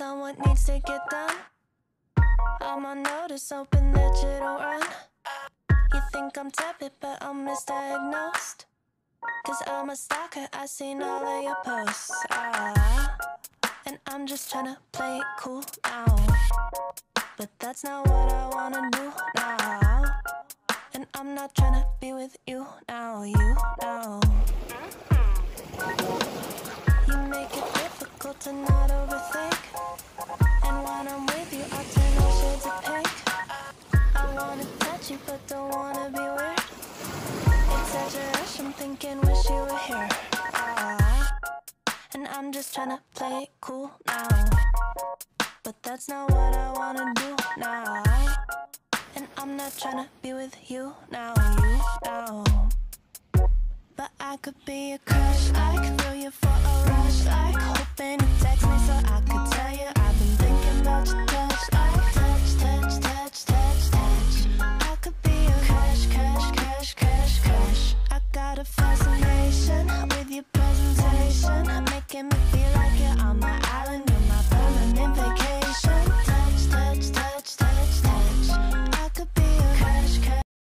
on what needs to get done. I'm on notice, hoping that you don't run. You think I'm tepid, but I'm misdiagnosed. Cause I'm a stalker, I seen all of your posts. Ah, and I'm just tryna play it cool now. But that's not what I wanna do now. And I'm not tryna be with you now, you now. You make it difficult to not I'm just trying to play it cool now. But that's not what I wanna do now. And I'm not trying to be with you now, you now But I could be a crush, I could feel you for a rush. Like hoping you text me so I could tell you I've been thinking about your touch. I